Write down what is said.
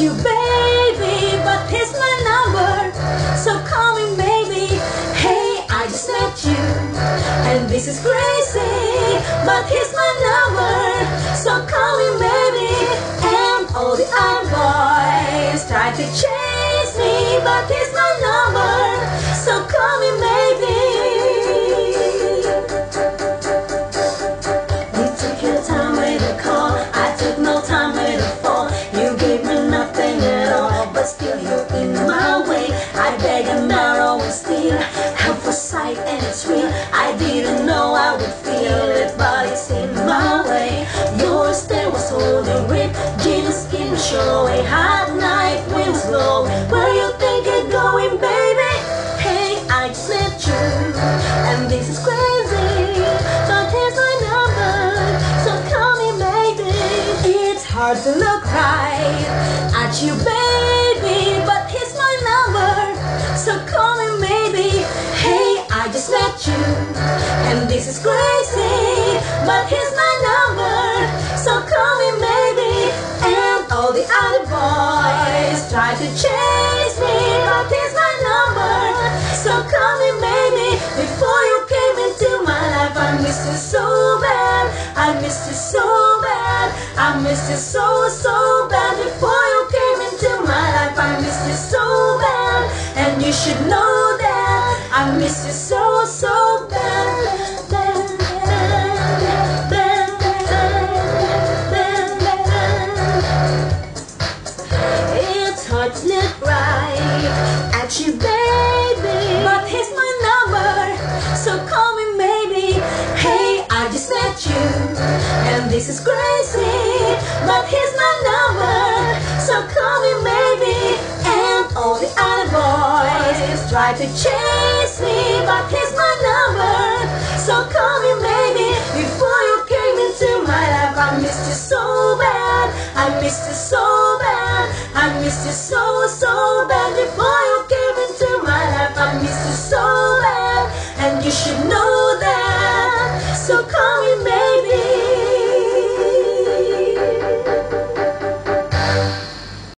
you, baby, but here's my number. So call me, baby. Hey, I just met you, and this is crazy, but here's my For sight and it's real. I didn't know I would feel it, but it's in my way. Your stare was holding grip. Jean skin show a hot night wind was blowing. Where you think you're going, baby? Hey, I just met you, and this is crazy. But here's my number, so call me baby. It's hard to look right and this is crazy, but here's my number, so call me maybe. And all the other boys try to chase me, but here's my number, so call me maybe. Before you came into my life, I missed you so bad, I missed you so bad, I missed you so so bad. Before you came into my life, I missed you so bad, and you should know I miss you so so bad. bad, bad, bad. It's right at you, baby. But here's my number, so call me maybe. Hey, I just met you, and this is crazy. But here's my number, so call me maybe. And all the other boys try to chase me, but here's my number, so call me maybe. Before you came into my life, I missed you so bad. I missed you so bad. I missed you so